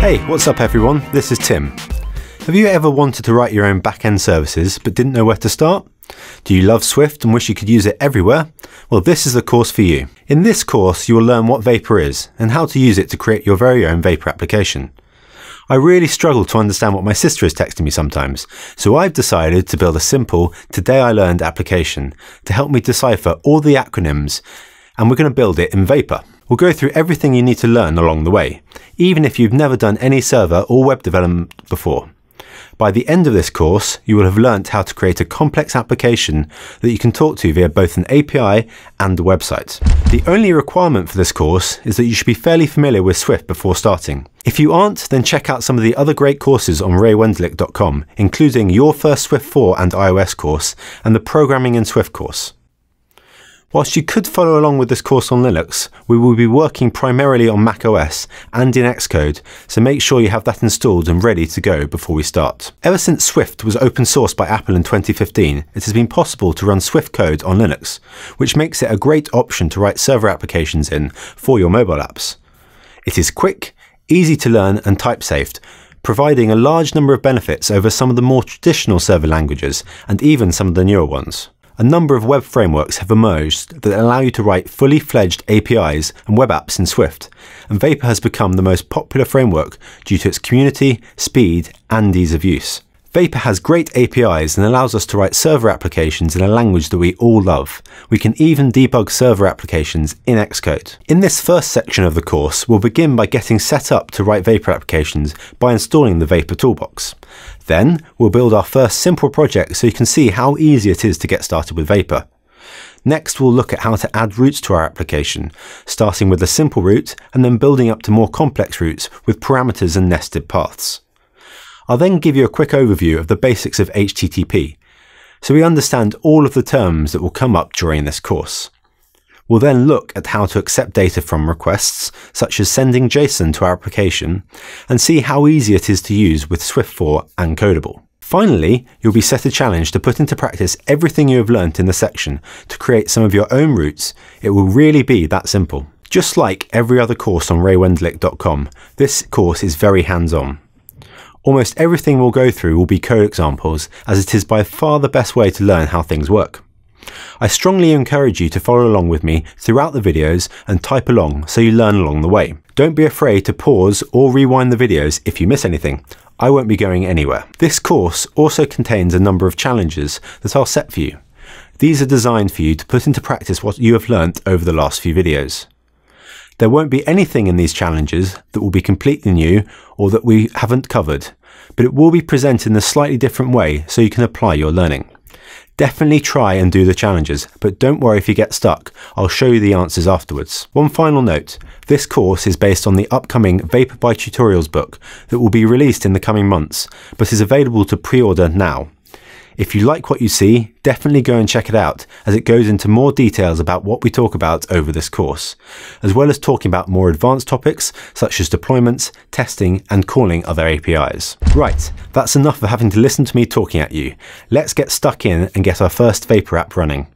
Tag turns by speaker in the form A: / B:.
A: Hey, what's up everyone? This is Tim. Have you ever wanted to write your own back-end services but didn't know where to start? Do you love Swift and wish you could use it everywhere? Well, this is the course for you. In this course, you will learn what Vapor is and how to use it to create your very own Vapor application. I really struggle to understand what my sister is texting me sometimes, so I've decided to build a simple Today I Learned application to help me decipher all the acronyms, and we're going to build it in Vapor. We'll go through everything you need to learn along the way, even if you've never done any server or web development before. By the end of this course, you will have learnt how to create a complex application that you can talk to via both an API and a website. The only requirement for this course is that you should be fairly familiar with Swift before starting. If you aren't, then check out some of the other great courses on raywenderlich.com, including your first Swift 4 and iOS course and the Programming in Swift course. Whilst you could follow along with this course on Linux, we will be working primarily on macOS and in Xcode, so make sure you have that installed and ready to go before we start. Ever since Swift was open sourced by Apple in 2015, it has been possible to run Swift code on Linux, which makes it a great option to write server applications in for your mobile apps. It is quick, easy to learn and type-safe, providing a large number of benefits over some of the more traditional server languages and even some of the newer ones a number of web frameworks have emerged that allow you to write fully fledged APIs and web apps in Swift, and Vapor has become the most popular framework due to its community, speed, and ease of use. Vapor has great APIs and allows us to write server applications in a language that we all love. We can even debug server applications in Xcode. In this first section of the course, we'll begin by getting set up to write Vapor applications by installing the Vapor Toolbox. Then, we'll build our first simple project so you can see how easy it is to get started with Vapor. Next, we'll look at how to add routes to our application, starting with a simple route and then building up to more complex routes with parameters and nested paths. I'll then give you a quick overview of the basics of HTTP, so we understand all of the terms that will come up during this course. We'll then look at how to accept data from requests, such as sending JSON to our application, and see how easy it is to use with Swift4 and Codable. Finally, you'll be set a challenge to put into practice everything you have learnt in the section to create some of your own routes. It will really be that simple. Just like every other course on raywenderlich.com, this course is very hands-on. Almost everything we'll go through will be code examples, as it is by far the best way to learn how things work. I strongly encourage you to follow along with me throughout the videos and type along so you learn along the way. Don't be afraid to pause or rewind the videos if you miss anything. I won't be going anywhere. This course also contains a number of challenges that I'll set for you. These are designed for you to put into practice what you have learnt over the last few videos. There won't be anything in these challenges that will be completely new or that we haven't covered, but it will be presented in a slightly different way so you can apply your learning. Definitely try and do the challenges, but don't worry if you get stuck. I'll show you the answers afterwards. One final note, this course is based on the upcoming Vapor by Tutorials book that will be released in the coming months, but is available to pre-order now. If you like what you see, definitely go and check it out as it goes into more details about what we talk about over this course, as well as talking about more advanced topics such as deployments, testing and calling other APIs. Right, that's enough of having to listen to me talking at you. Let's get stuck in and get our first Vapor app running.